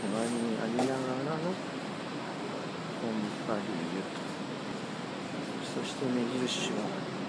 隣にありながらのコンパリーユとそして目印は